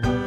Bye.